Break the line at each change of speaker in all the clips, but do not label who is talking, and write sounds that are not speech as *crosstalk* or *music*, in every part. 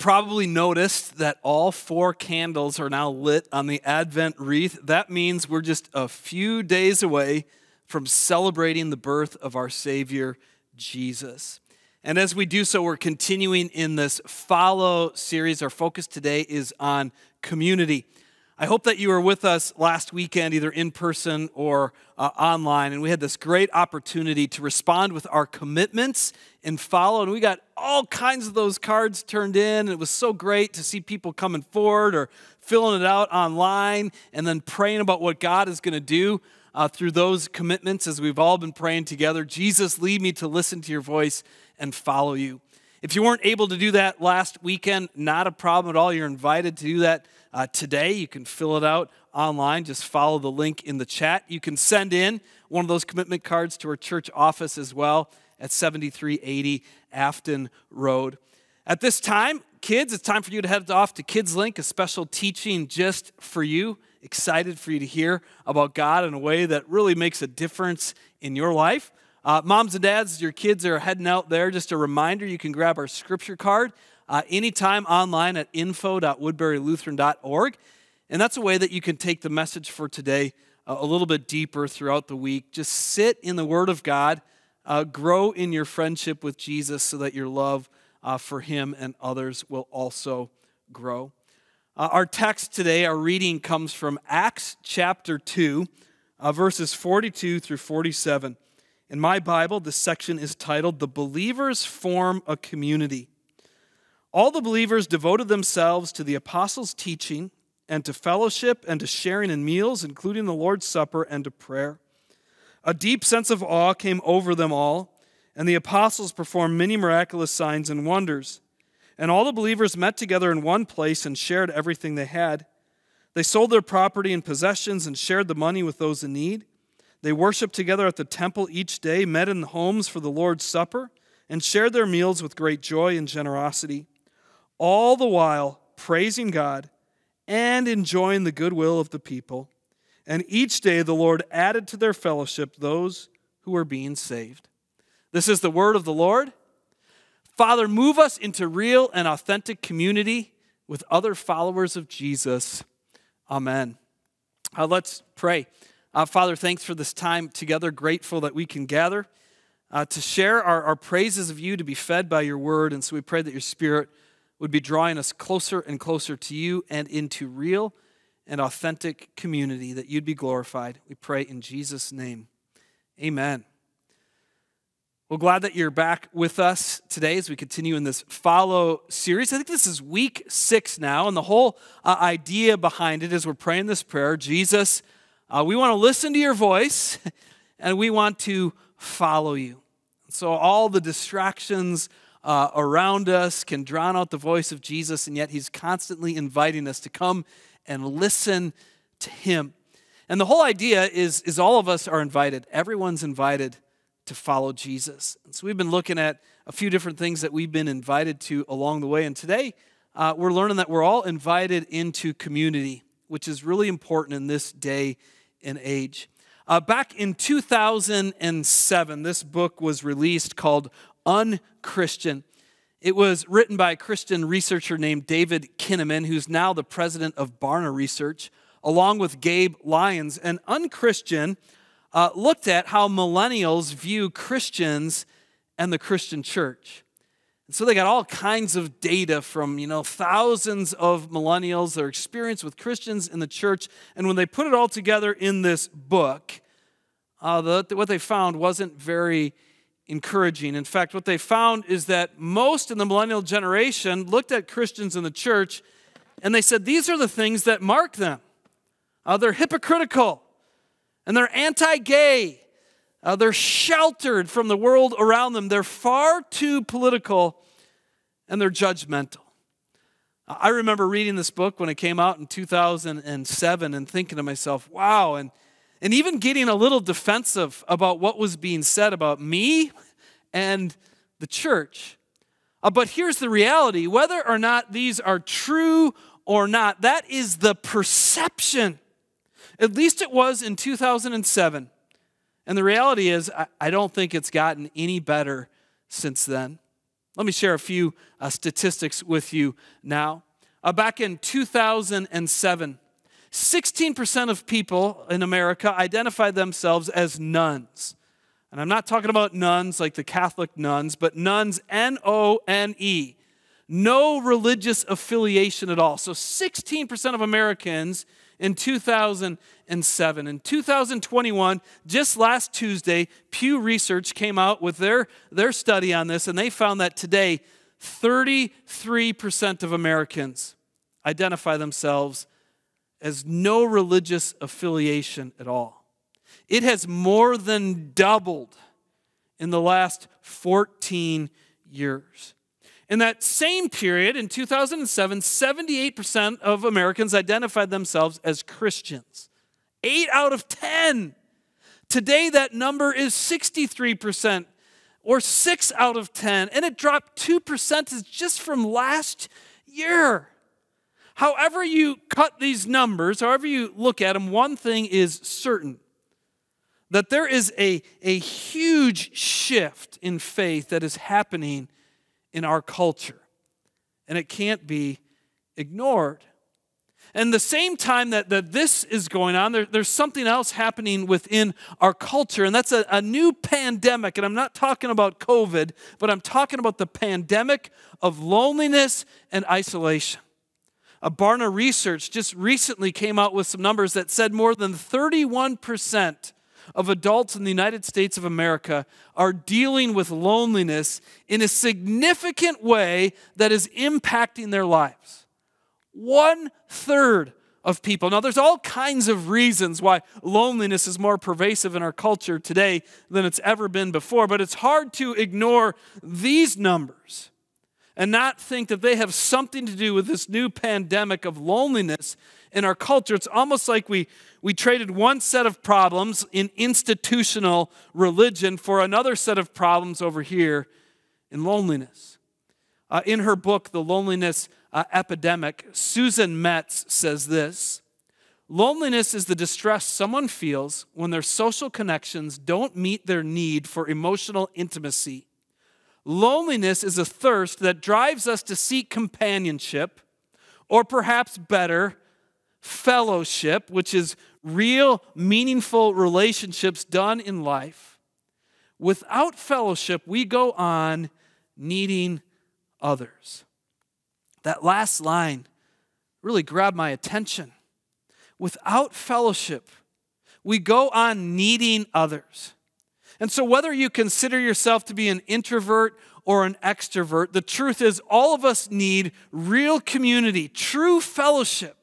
Probably noticed that all four candles are now lit on the Advent wreath. That means we're just a few days away from celebrating the birth of our Savior, Jesus. And as we do so, we're continuing in this Follow series. Our focus today is on community. I hope that you were with us last weekend, either in person or uh, online, and we had this great opportunity to respond with our commitments and follow. And we got all kinds of those cards turned in. And it was so great to see people coming forward or filling it out online and then praying about what God is going to do uh, through those commitments as we've all been praying together. Jesus, lead me to listen to your voice and follow you. If you weren't able to do that last weekend, not a problem at all. You're invited to do that uh, today. You can fill it out online. Just follow the link in the chat. You can send in one of those commitment cards to our church office as well at 7380 Afton Road. At this time, kids, it's time for you to head off to Kids Link, a special teaching just for you. Excited for you to hear about God in a way that really makes a difference in your life. Uh, moms and dads, your kids are heading out there. Just a reminder you can grab our scripture card uh, anytime online at info.woodburylutheran.org. And that's a way that you can take the message for today uh, a little bit deeper throughout the week. Just sit in the Word of God, uh, grow in your friendship with Jesus so that your love uh, for Him and others will also grow. Uh, our text today, our reading comes from Acts chapter 2, verses 42 through 47. In my Bible, this section is titled The Believers Form a Community. All the believers devoted themselves to the apostles' teaching and to fellowship and to sharing in meals, including the Lord's Supper and to prayer. A deep sense of awe came over them all, and the apostles performed many miraculous signs and wonders. And all the believers met together in one place and shared everything they had. They sold their property and possessions and shared the money with those in need. They worshiped together at the temple each day, met in the homes for the Lord's Supper, and shared their meals with great joy and generosity, all the while praising God and enjoying the goodwill of the people. And each day the Lord added to their fellowship those who were being saved. This is the word of the Lord. Father, move us into real and authentic community with other followers of Jesus. Amen. Uh, let's pray. Uh, Father, thanks for this time together. Grateful that we can gather uh, to share our, our praises of you, to be fed by your word. And so we pray that your spirit would be drawing us closer and closer to you and into real and authentic community, that you'd be glorified. We pray in Jesus' name. Amen. Well, glad that you're back with us today as we continue in this follow series. I think this is week six now, and the whole uh, idea behind it is we're praying this prayer Jesus uh, we want to listen to your voice *laughs* and we want to follow you. So, all the distractions uh, around us can drown out the voice of Jesus, and yet He's constantly inviting us to come and listen to Him. And the whole idea is, is all of us are invited. Everyone's invited to follow Jesus. And so we've been looking at a few different things that we've been invited to along the way. And today uh, we're learning that we're all invited into community, which is really important in this day in age. Uh, back in 2007, this book was released called Unchristian. It was written by a Christian researcher named David Kinnaman, who's now the president of Barna Research, along with Gabe Lyons. And Unchristian uh, looked at how millennials view Christians and the Christian church. And so they got all kinds of data from, you know, thousands of millennials, their experience with Christians in the church. And when they put it all together in this book, uh, the, what they found wasn't very encouraging. In fact, what they found is that most in the millennial generation looked at Christians in the church and they said, these are the things that mark them. Uh, they're hypocritical and they're anti gay uh, they're sheltered from the world around them. They're far too political and they're judgmental. I remember reading this book when it came out in 2007 and thinking to myself, wow, and, and even getting a little defensive about what was being said about me and the church. Uh, but here's the reality whether or not these are true or not, that is the perception. At least it was in 2007. And the reality is, I don't think it's gotten any better since then. Let me share a few uh, statistics with you now. Uh, back in 2007, 16% of people in America identified themselves as nones. And I'm not talking about nuns like the Catholic nuns, but nones, N O N E. No religious affiliation at all. So 16% of Americans in 2007. In 2021, just last Tuesday, Pew Research came out with their, their study on this, and they found that today, 33% of Americans identify themselves as no religious affiliation at all. It has more than doubled in the last 14 years. In that same period, in 2007, 78% of Americans identified themselves as Christians. Eight out of 10. Today, that number is 63%, or six out of 10, and it dropped 2% just from last year. However, you cut these numbers, however you look at them, one thing is certain that there is a, a huge shift in faith that is happening in our culture, and it can't be ignored. And the same time that, that this is going on, there, there's something else happening within our culture, and that's a, a new pandemic. And I'm not talking about COVID, but I'm talking about the pandemic of loneliness and isolation. A Barna Research just recently came out with some numbers that said more than 31% of adults in the United States of America are dealing with loneliness in a significant way that is impacting their lives. One third of people. Now, there's all kinds of reasons why loneliness is more pervasive in our culture today than it's ever been before, but it's hard to ignore these numbers and not think that they have something to do with this new pandemic of loneliness in our culture. It's almost like we, we traded one set of problems in institutional religion for another set of problems over here in loneliness. Uh, in her book, The Loneliness uh, Epidemic, Susan Mettes says this Loneliness is the distress someone feels when their social connections don't meet their need for emotional intimacy. Loneliness is a thirst that drives us to seek companionship, or perhaps better, fellowship, which is real, meaningful relationships done in life. Without fellowship, we go on needing others. That last line really grabbed my attention. Without fellowship, we go on needing others. And so, whether you consider yourself to be an introvert or an extrovert, the truth is all of us need real community, true fellowship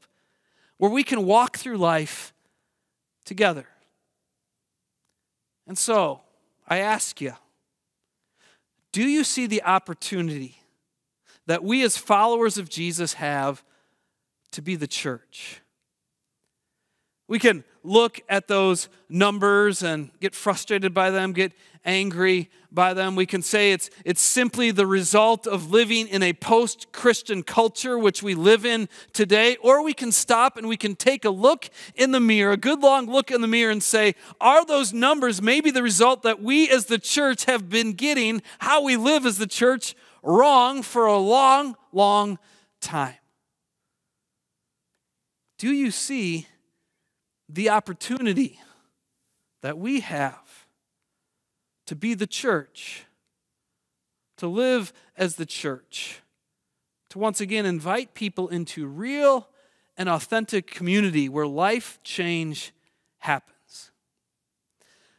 where we can walk through life together. And so, I ask you, do you see the opportunity that we as followers of Jesus have to be the church? We can look at those numbers and get frustrated by them, get angry by them. We can say it's, it's simply the result of living in a post Christian culture, which we live in today. Or we can stop and we can take a look in the mirror, a good long look in the mirror, and say, are those numbers maybe the result that we as the church have been getting how we live as the church wrong for a long, long time? Do you see? The opportunity that we have to be the church, to live as the church, to once again invite people into real and authentic community where life change happens.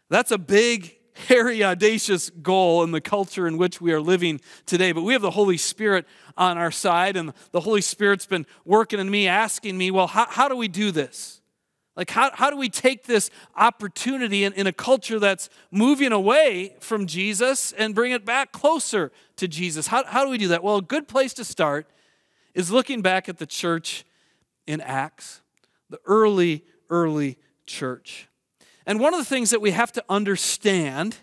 That's a big, hairy, audacious goal in the culture in which we are living today. But we have the Holy Spirit on our side, and the Holy Spirit's been working in me, asking me, well, how, how do we do this? Like, how, how do we take this opportunity in, in a culture that's moving away from Jesus and bring it back closer to Jesus? How, how do we do that? Well, a good place to start is looking back at the church in Acts, the early, early church. And one of the things that we have to understand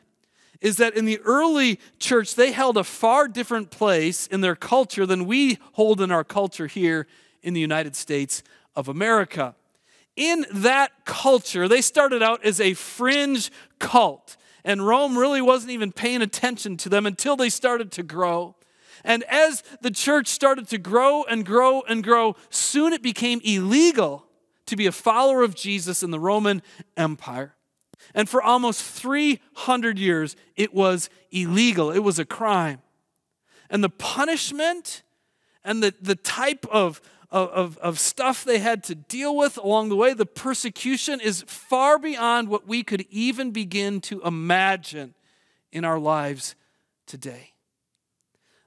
is that in the early church, they held a far different place in their culture than we hold in our culture here in the United States of America in that culture, they started out as a fringe cult. And Rome really wasn't even paying attention to them until they started to grow. And as the church started to grow and grow and grow, soon it became illegal to be a follower of Jesus in the Roman Empire. And for almost 300 years, it was illegal, it was a crime. And the punishment and the, the type of, of, of stuff they had to deal with along the way, the persecution is far beyond what we could even begin to imagine in our lives today.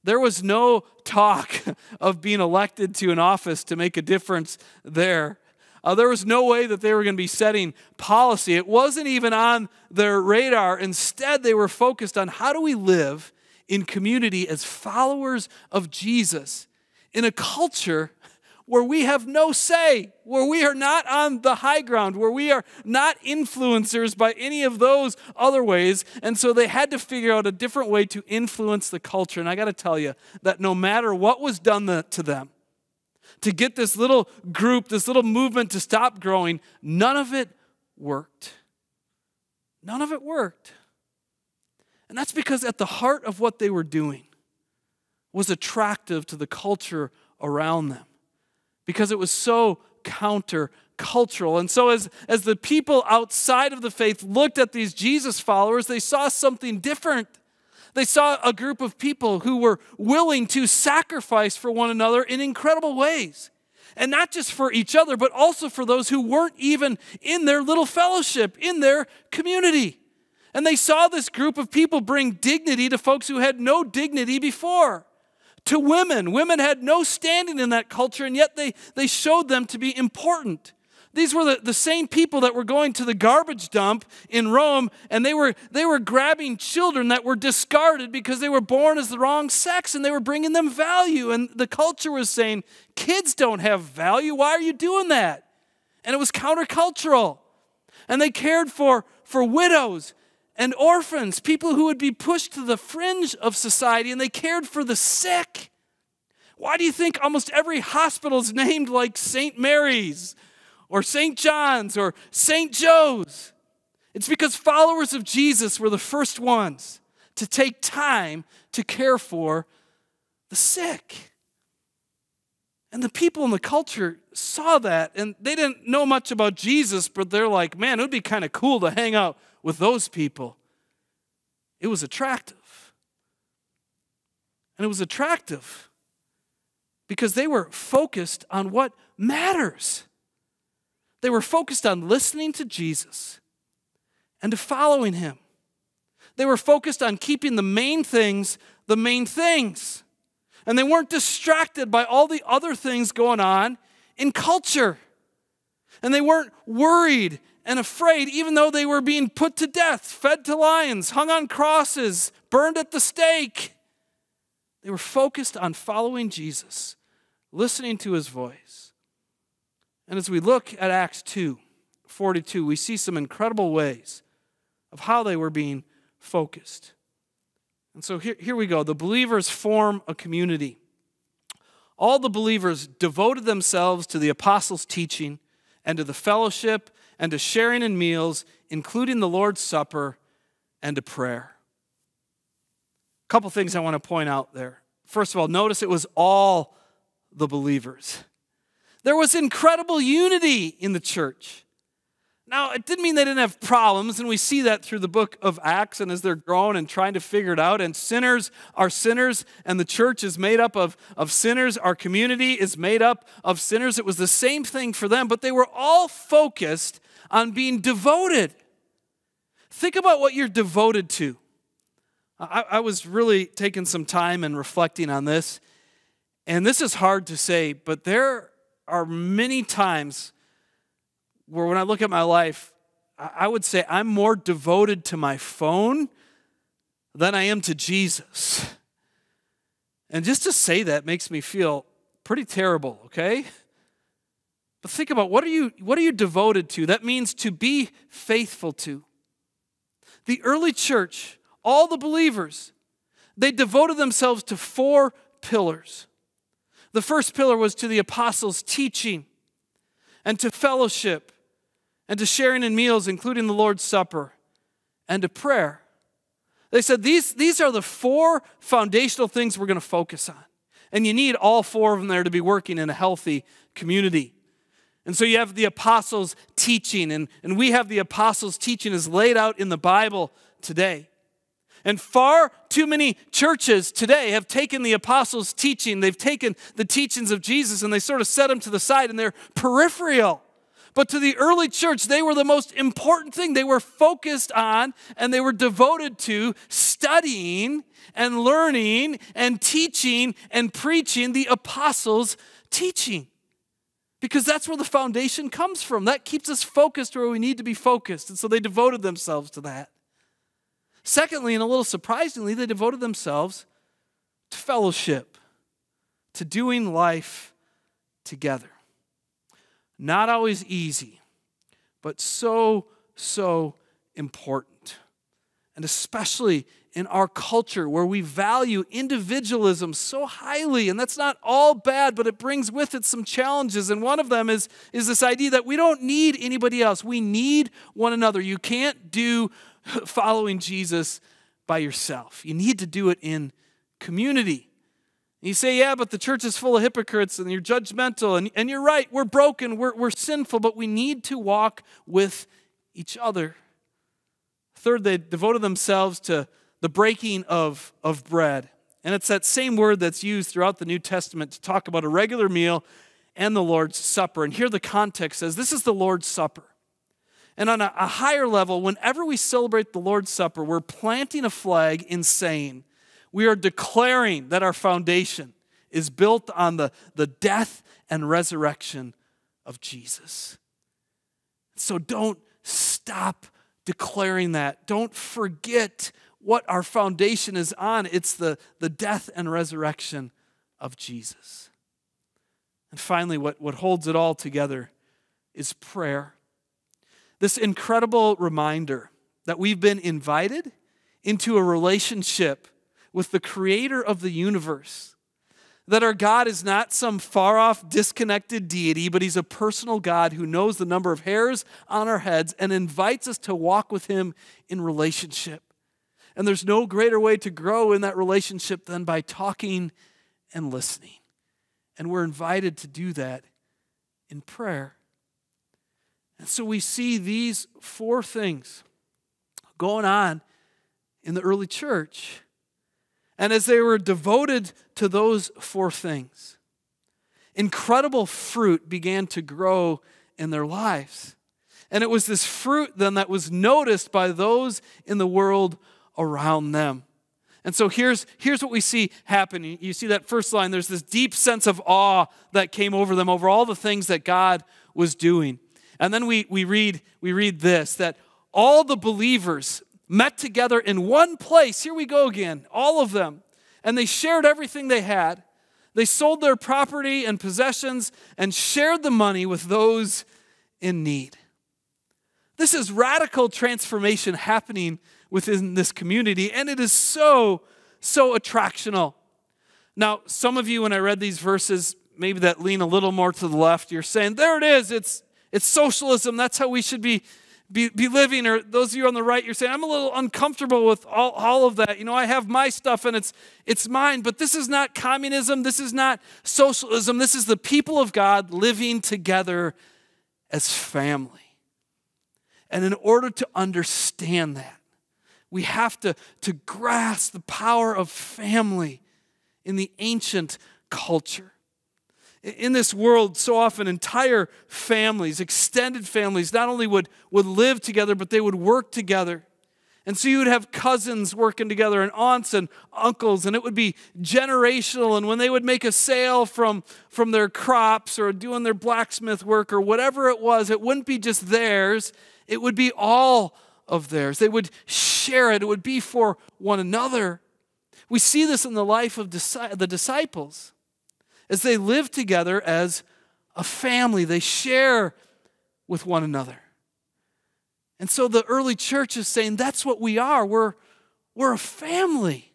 There was no talk *laughs* of being elected to an office to make a difference there. Uh, there was no way that they were going to be setting policy. It wasn't even on their radar. Instead, they were focused on how do we live in community as followers of Jesus in a culture where we have no say, where we are not on the high ground, where we are not influencers by any of those other ways. And so they had to figure out a different way to influence the culture. And I got to tell you that no matter what was done to them, to get this little group, this little movement to stop growing, none of it worked. None of it worked. And that's because at the heart of what they were doing was attractive to the culture around them because it was so countercultural. And so, as, as the people outside of the faith looked at these Jesus followers, they saw something different. They saw a group of people who were willing to sacrifice for one another in incredible ways. And not just for each other, but also for those who weren't even in their little fellowship, in their community. And they saw this group of people bring dignity to folks who had no dignity before to women. Women had no standing in that culture, and yet they, they showed them to be important. These were the, the same people that were going to the garbage dump in Rome, and they were, they were grabbing children that were discarded because they were born as the wrong sex, and they were bringing them value. And the culture was saying, Kids don't have value. Why are you doing that? And it was countercultural. And they cared for, for widows and orphans, people who would be pushed to the fringe of society, and they cared for the sick. Why do you think almost every hospital is named like St. Mary's or St. John's or St. Joe's? It's because followers of Jesus were the first ones to take time to care for the sick. And the people in the culture saw that, and they didn't know much about Jesus, but they're like, man, it would be kind of cool to hang out with those people. It was attractive. And it was attractive because they were focused on what matters. They were focused on listening to Jesus and to following him. They were focused on keeping the main things the main things. And they weren't distracted by all the other things going on in culture. And they weren't worried and afraid, even though they were being put to death, fed to lions, hung on crosses, burned at the stake. They were focused on following Jesus, listening to his voice. And as we look at Acts 2 42, we see some incredible ways of how they were being focused. And so here, here we go. The believers form a community. All the believers devoted themselves to the apostles' teaching and to the fellowship and to sharing in meals, including the Lord's Supper and to prayer. A couple things I want to point out there. First of all, notice it was all the believers. There was incredible unity in the church. Now, it didn't mean they didn't have problems, and we see that through the book of Acts and as they're growing and trying to figure it out. And sinners are sinners, and the church is made up of, of sinners. Our community is made up of sinners. It was the same thing for them, but they were all focused on being devoted. Think about what you're devoted to. I, I was really taking some time and reflecting on this, and this is hard to say, but there are many times where when I look at my life, I would say I'm more devoted to my phone than I am to Jesus. And just to say that makes me feel pretty terrible, okay? *laughs* But think about what are you what are you devoted to? That means to be faithful to. The early church, all the believers, they devoted themselves to four pillars. The first pillar was to the apostles' teaching and to fellowship and to sharing in meals, including the Lord's Supper, and to prayer. They said these, these are the four foundational things we're going to focus on. And you need all four of them there to be working in a healthy community. And so you have the apostles' teaching, and, and we have the apostles' teaching is laid out in the Bible today. And far too many churches today have taken the apostles' teaching, they've taken the teachings of Jesus, and they sort of set them to the side, and they're peripheral. But to the early church, they were the most important thing. They were focused on and they were devoted to studying and learning and teaching and preaching the apostles' teaching. Because that's where the foundation comes from. That keeps us focused where we need to be focused. And so they devoted themselves to that. Secondly, and a little surprisingly, they devoted themselves to fellowship, to doing life together. Not always easy, but so, so important. And especially in our culture where we value individualism so highly, and that's not all bad, but it brings with it some challenges. And one of them is, is this idea that we don't need anybody else, we need one another. You can't do *laughs* following Jesus by yourself, you need to do it in community. You say, yeah, but the church is full of hypocrites and you're judgmental. And, and you're right, we're broken, we're, we're sinful, but we need to walk with each other. Third, they devoted themselves to the breaking of, of bread. And it's that same word that's used throughout the New Testament to talk about a regular meal and the Lord's Supper. And here the context says this is the Lord's Supper. And on a, a higher level, whenever we celebrate the Lord's Supper, we're planting a flag in saying, we are declaring that our foundation is built on the, the death and resurrection of Jesus. So don't stop declaring that. Don't forget what our foundation is on. It's the, the death and resurrection of Jesus. And finally, what, what holds it all together is prayer. This incredible reminder that we've been invited into a relationship with the creator of the universe. That our God is not some far off, disconnected deity, but He's a personal God who knows the number of hairs on our heads and invites us to walk with Him in relationship. And there's no greater way to grow in that relationship than by talking and listening. And we're invited to do that in prayer. And so we see these four things going on in the early church. And as they were devoted to those four things, incredible fruit began to grow in their lives. And it was this fruit then that was noticed by those in the world around them. And so here's, here's what we see happening. You see that first line, there's this deep sense of awe that came over them over all the things that God was doing. And then we, we, read, we read this that all the believers met together in one place. Here we go again, all of them. And they shared everything they had. They sold their property and possessions and shared the money with those in need. This is radical transformation happening within this community, and it is so, so attractional. Now, some of you, when I read these verses, maybe that lean a little more to the left, you're saying, there it is, it's, it's socialism. That's how we should be be, be living, or those of you on the right, you're saying, I'm a little uncomfortable with all, all of that. You know, I have my stuff and it's, it's mine, but this is not communism. This is not socialism. This is the people of God living together as family. And in order to understand that, we have to, to grasp the power of family in the ancient culture. In this world, so often entire families, extended families, not only would, would live together, but they would work together. And so you would have cousins working together and aunts and uncles, and it would be generational. And when they would make a sale from, from their crops or doing their blacksmith work or whatever it was, it wouldn't be just theirs, it would be all of theirs. They would share it, it would be for one another. We see this in the life of the disciples as they live together as a family. They share with one another. And so the early church is saying that's what we are. We're, we're a family.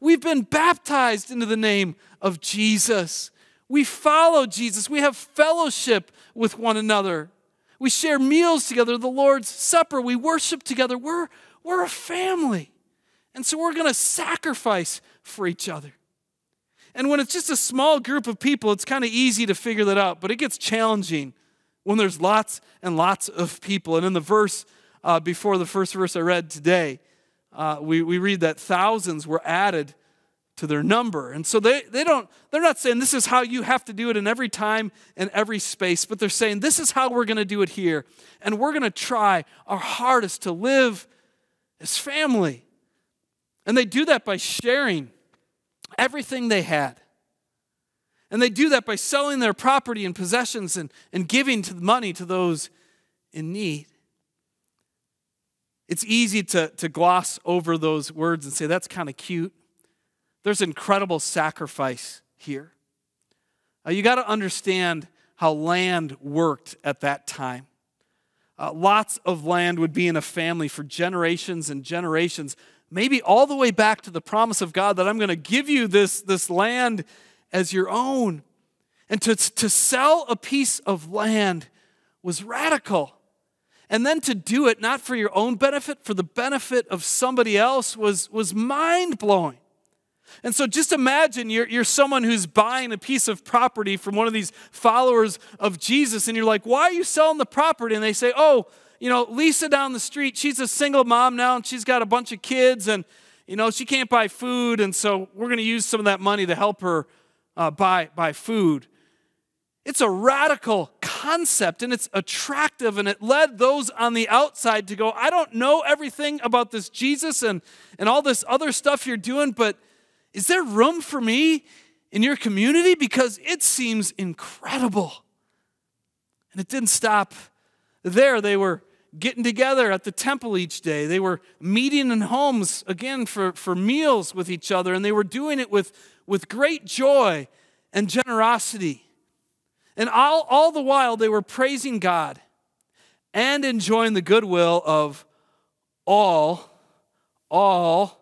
We've been baptized into the name of Jesus. We follow Jesus. We have fellowship with one another. We share meals together, the Lord's Supper. We worship together. We're, we're a family. And so we're going to sacrifice for each other. And when it's just a small group of people, it's kind of easy to figure that out, but it gets challenging when there's lots and lots of people. And in the verse uh, before the first verse I read today, uh, we, we read that thousands were added to their number. And so they, they don't, they're not saying this is how you have to do it in every time and every space, but they're saying this is how we're going to do it here. And we're going to try our hardest to live as family. And they do that by sharing everything they had. And they do that by selling their property and possessions and, and giving to money to those in need. It's easy to, to gloss over those words and say, that's kind of cute. There's incredible sacrifice here. Uh, you got to understand how land worked at that time. Uh, lots of land would be in a family for generations and generations maybe all the way back to the promise of God that I'm going to give you this, this land as your own. And to, to sell a piece of land was radical. And then to do it not for your own benefit, for the benefit of somebody else was, was mind blowing. And so just imagine you're, you're someone who's buying a piece of property from one of these followers of Jesus, and you're like, why are you selling the property? And they say, oh, you know, Lisa down the street, she's a single mom now and she's got a bunch of kids and, you know, she can't buy food. And so we're going to use some of that money to help her uh, buy, buy food. It's a radical concept and it's attractive, and it led those on the outside to go, I don't know everything about this Jesus and, and all this other stuff you're doing, but is there room for me in your community? Because it seems incredible. And it didn't stop there. They were getting together at the temple each day. They were meeting in homes, again, for, for meals with each other, and they were doing it with, with great joy and generosity. And all, all the while, they were praising God and enjoying the goodwill of all, all,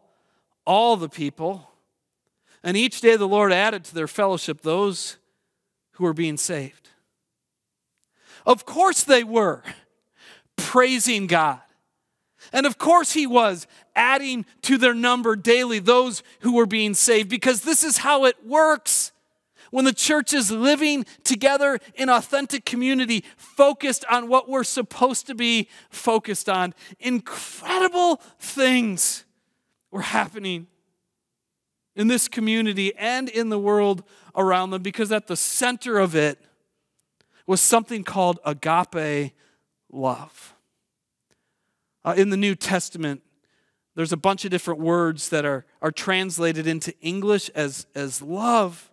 all the people. And each day the Lord added to their fellowship those who were being saved. Of course they were praising God. And of course, he was adding to their number daily those who were being saved because this is how it works. When the church is living together in authentic community, focused on what we're supposed to be focused on, incredible things were happening in this community and in the world around them because at the center of it was something called agape love. Uh, in the New Testament, there's a bunch of different words that are, are translated into English as, as love.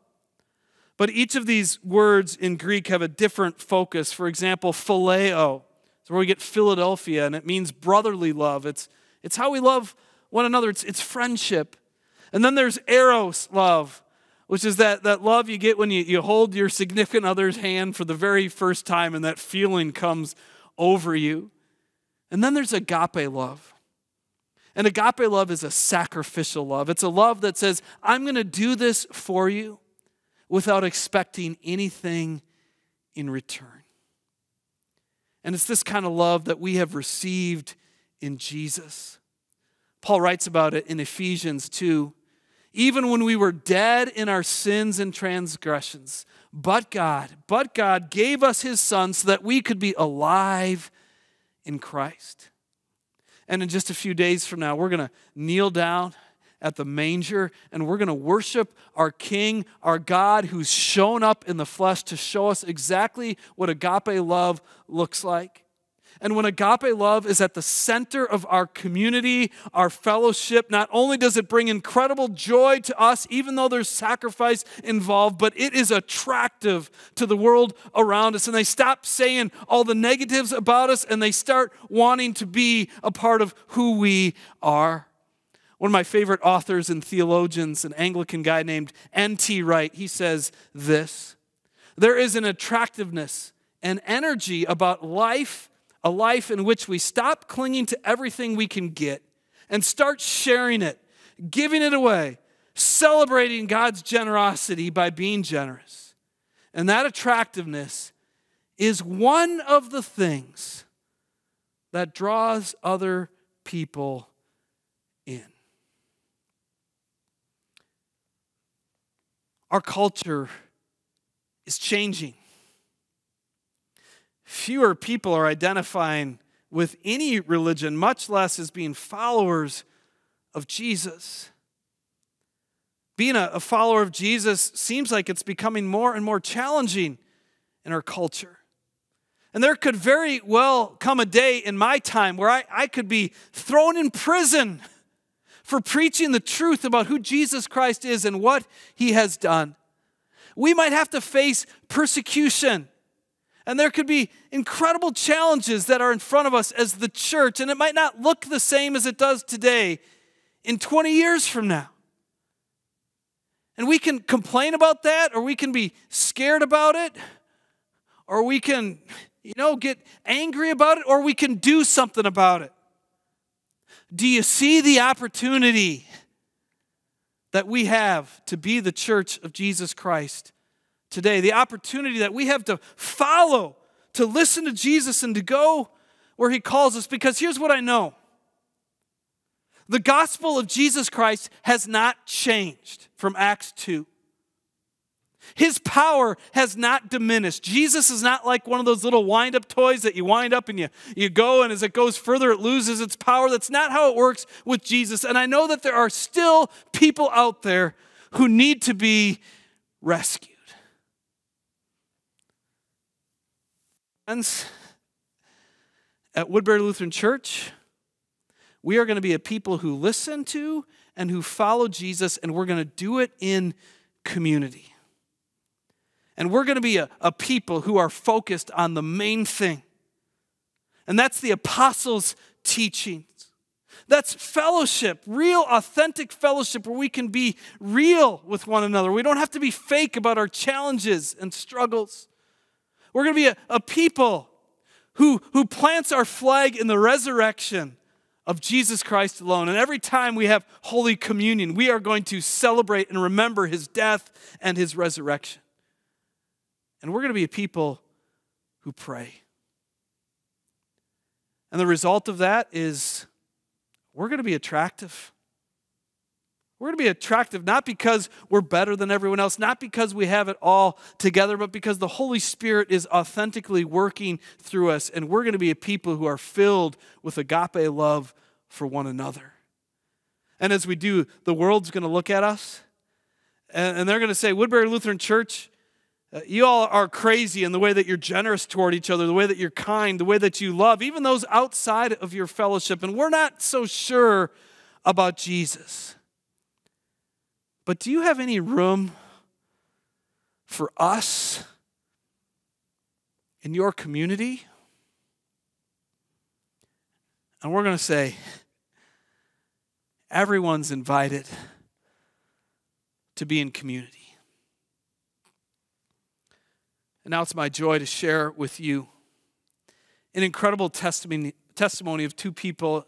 But each of these words in Greek have a different focus. For example, phileo is where we get Philadelphia, and it means brotherly love. It's, it's how we love one another, it's, it's friendship. And then there's eros love, which is that, that love you get when you, you hold your significant other's hand for the very first time and that feeling comes over you. And then there's agape love. And agape love is a sacrificial love. It's a love that says, I'm going to do this for you without expecting anything in return. And it's this kind of love that we have received in Jesus. Paul writes about it in Ephesians 2. Even when we were dead in our sins and transgressions, but God, but God gave us his son so that we could be alive in Christ. And in just a few days from now, we're going to kneel down at the manger and we're going to worship our King, our God, who's shown up in the flesh to show us exactly what agape love looks like. And when agape love is at the center of our community, our fellowship, not only does it bring incredible joy to us, even though there's sacrifice involved, but it is attractive to the world around us. And they stop saying all the negatives about us and they start wanting to be a part of who we are. One of my favorite authors and theologians, an Anglican guy named N.T. Wright, he says this There is an attractiveness an energy about life a life in which we stop clinging to everything we can get and start sharing it, giving it away, celebrating God's generosity by being generous. And that attractiveness is one of the things that draws other people in. Our culture is changing. Fewer people are identifying with any religion, much less as being followers of Jesus. Being a, a, follower of Jesus seems like it's becoming more and more challenging in our culture. And there could very well come a day in my time where I, I could be thrown in prison for preaching the truth about who Jesus Christ is and what he has done. We might have to face persecution. And there could be incredible challenges that are in front of us as the church, and it might not look the same as it does today in 20 years from now. And we can complain about that, or we can be scared about it, or we can, you know, get angry about it, or we can do something about it. Do you see the opportunity that we have to be the church of Jesus Christ today? The opportunity that we have to follow, to listen to Jesus, and to go where he calls us. Because here's what I know the gospel of Jesus Christ has not changed from Acts 2. His power has not diminished. Jesus is not like one of those little wind up toys that you wind up and you, you go, and as it goes further, it loses its power. That's not how it works with Jesus. And I know that there are still people out there who need to be rescued. Friends, at Woodbury Lutheran Church, we are going to be a people who listen to and who follow Jesus, and we're going to do it in community. And we're going to be a, a people who are focused on the main thing, and that's the apostles' teachings. That's fellowship, real, authentic fellowship where we can be real with one another. We don't have to be fake about our challenges and struggles. We're going to be a, a people who, who plants our flag in the resurrection of Jesus Christ alone. And every time we have Holy Communion, we are going to celebrate and remember his death and his resurrection. And we're going to be a people who pray. And the result of that is we're going to be attractive. We're going to be attractive not because we're better than everyone else, not because we have it all together, but because the Holy Spirit is authentically working through us. And we're going to be a people who are filled with agape love for one another. And as we do, the world's going to look at us and, they're going to say, Woodbury Lutheran Church, uh, you all are crazy in the way that you're generous toward each other, the way that you're kind, the way that you love, even those outside of your fellowship. And we're not so sure about Jesus. But do you have any room for us in your community? And we're going to say, everyone's invited to be in community. And now it's my joy to share with you an incredible testimony, testimony of two people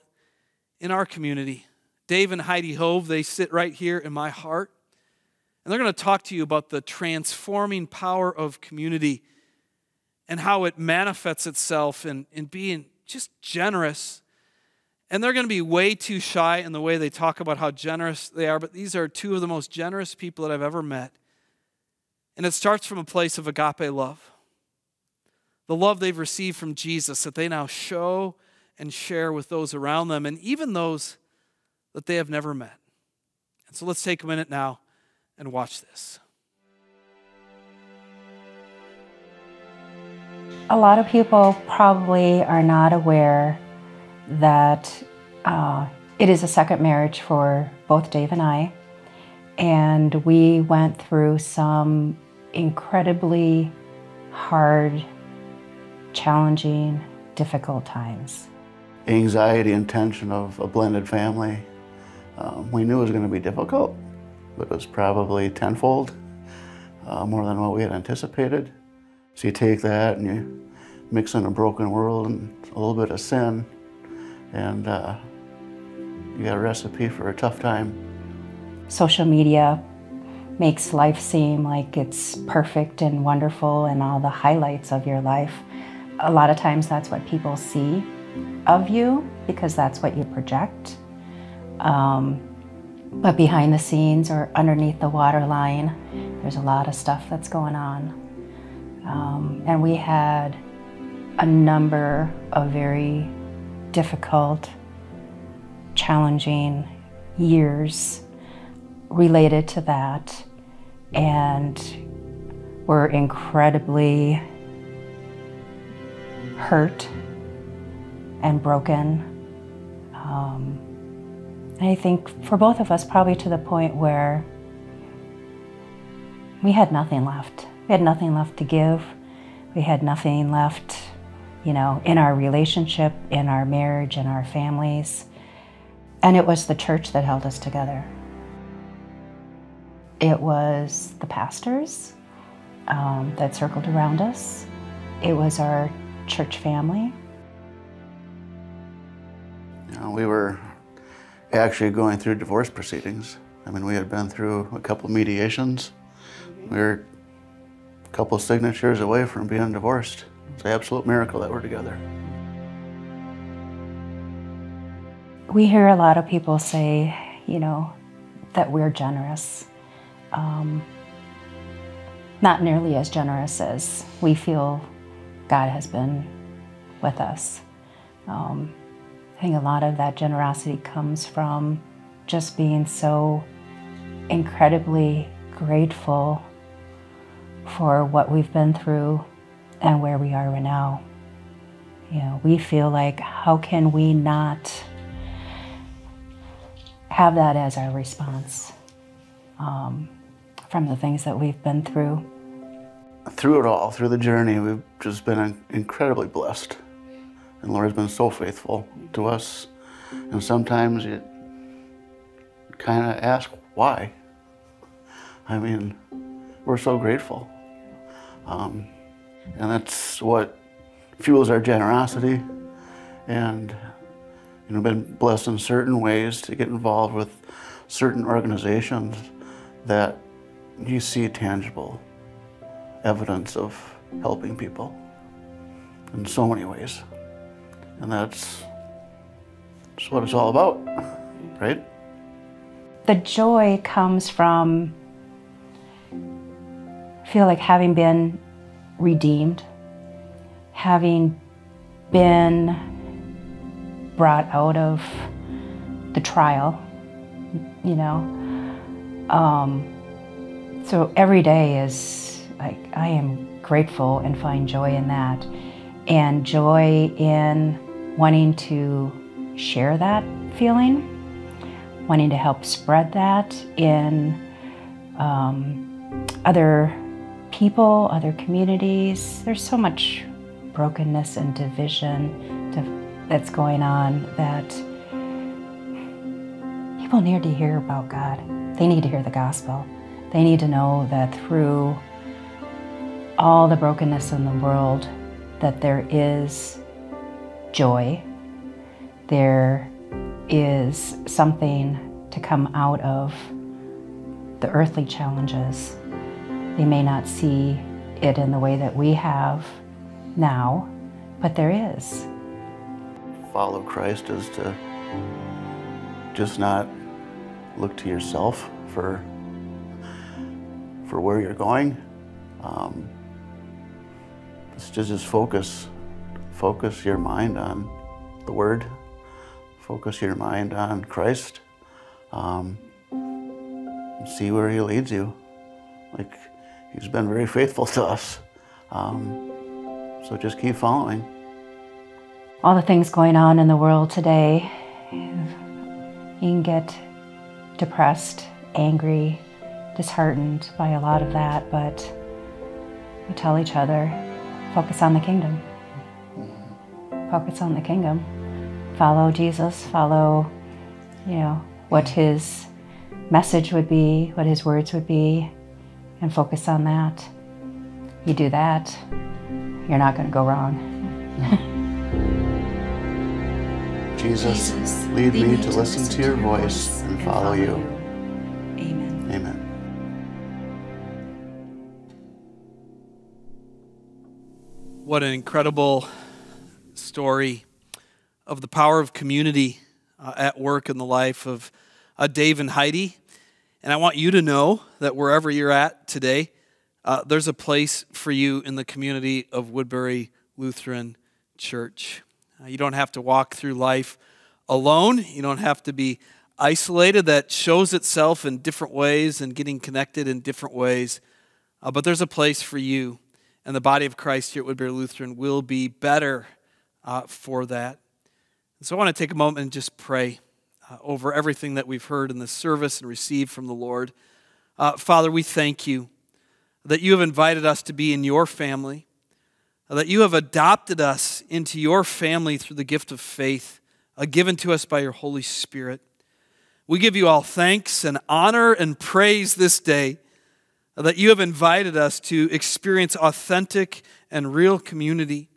in our community. Dave and Heidi Hove, they sit right here in my heart. And they're going to talk to you about the transforming power of community and how it manifests itself in, in being just generous. And they're going to be way too shy in the way they talk about how generous they are, but these are two of the most generous people that I've ever met. And it starts from a place of agape love. The love they've received from Jesus that they now show and share with those around them and even those that they have never met. And so let's take a minute now and watch this.
A lot of people probably are not aware that uh, it is a second marriage for both Dave and I. And we went through some incredibly hard, challenging, difficult times.
Anxiety and tension of a blended family. Um, we knew it was going to be difficult, but it was probably tenfold uh, more than what we had anticipated. So you take that and you mix in a broken world and a little bit of sin, and uh, you got a recipe for a tough time.
Social media makes life seem like it's perfect and wonderful and all the highlights of your life. A lot of times that's what people see of you because that's what you project. Um, but behind the scenes or underneath the waterline, There's a lot of stuff that's going on. Um, and we had a number of very difficult, challenging years related to that. And we're incredibly hurt and broken. Um, I think for both of us, probably to the point where we had nothing left. We had nothing left to give. We had nothing left, you know, in our relationship, in our marriage, in our families. And it was the church that held us together. It was the pastors um, that circled around us. It was our church family.
Know, we were actually going through divorce proceedings. I mean, we had been through a couple mediations. We were a couple signatures away from being divorced. It's an absolute miracle that we're together.
We hear a lot of people say, you know, that we're generous. Um, not nearly as generous as we feel God has been with us. Um, I think a lot of that generosity comes from just being so incredibly grateful for what we've been through and where we are right now. You know, we feel like how can we not have that as our response um, from the things that we've been through.
Through it all, through the journey, we've just been incredibly blessed. And Lord has been so faithful to us. And sometimes it kind of ask why. I mean, we're so grateful. Um, and that's what fuels our generosity. And you know, been blessed in certain ways to get involved with certain organizations that you see tangible evidence of helping people in so many ways. And that's, that's what it's all about, right?
The joy comes from feel like having been redeemed, having been brought out of the trial, you know. Um, so every day is like I am grateful and find joy in that, and joy in wanting to share that feeling, wanting to help spread that in um, other people, other communities. There's so much brokenness and division to, that's going on that people need to hear about God. They need to hear the gospel. They need to know that through all the brokenness in the world, that there is joy, there is something to come out of the earthly challenges. They may not see it in the way that we have now, but there is.
Follow Christ is to just not look to yourself for for where you're going. Um, it's just just focus focus your mind on the Word, focus your mind on Christ, um, see where He leads you. Like, He's been very *laughs* faithful to us. Um, so just keep following.
All the things going on in the world today, you can get depressed, angry, disheartened by a lot of that, but we tell each other focus on the kingdom focus on the kingdom. Follow Jesus, follow, you know, what his message would be, what his words would be, and focus on that. You do that, you're not going to go wrong. *laughs*
Jesus, lead, me, to listen to your voice and follow you.
Amen.
Amen.
What an incredible story of the power of community uh, at work in the life of uh, Dave and Heidi. And I want you to know that wherever you're at today, uh, there's a place for you in the community of Woodbury Lutheran Church. Uh, you don't have to walk through life alone, you don't have to be isolated. That shows itself in different ways and getting connected in different ways. Uh, but there's a place for you, and the body of Christ here at Woodbury Lutheran will be better uh, for that. And so I want to take a moment and just pray uh, over everything that we've heard in this service and received from the Lord. Uh, Father, we thank you that you have invited us to be in your family, that you have adopted us into your family through the gift of faith uh, given to us by your Holy Spirit. We give you all thanks and honor and praise this day that you have invited us to experience authentic and real community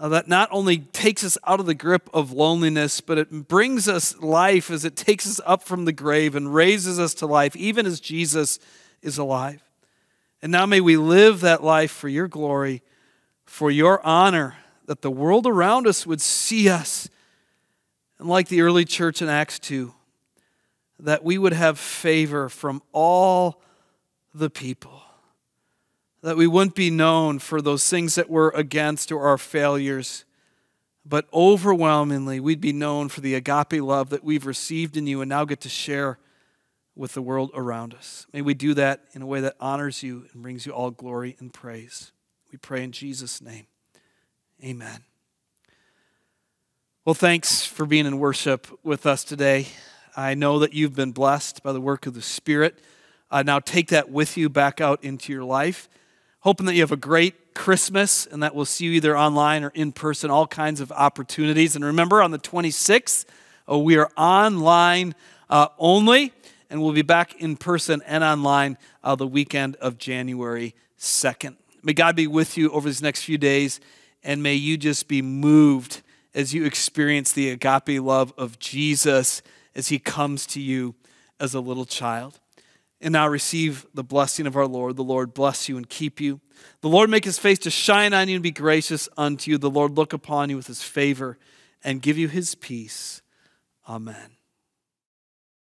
Uh, that not only takes us out of the grip of loneliness, but it brings us life as it takes us up from the grave and raises us to life, even as Jesus is alive. And now may we live that life for your glory, for your honor, that the world around us would see us. And like the early church in Acts 2, that we would have favor from all the people that we wouldn't be known for those things that we're against or our failures, but overwhelmingly, we'd be known for the agape love that we've received in you and now get to share with the world around us. May we do that in a way that honors you and brings you all glory and praise. We pray in Jesus' name. Amen. Well, thanks for being in worship with us today. I know that you've been blessed by the work of the Spirit. Uh, now take that with you back out into your life hoping that you have a great Christmas and that we'll see you either online or in person, all kinds of opportunities. And remember, on the 26th, oh, we are online uh, only, and we'll be back in person and online uh, the weekend of January 2nd. May God be with you over these next few days, and may you just be moved as you experience the agape love of Jesus as he comes to you as a little child and now receive the blessing of our Lord. The Lord bless you and keep you. The Lord make his face to shine on you and be gracious unto you. The Lord look upon you with his favor and give you his peace. Amen.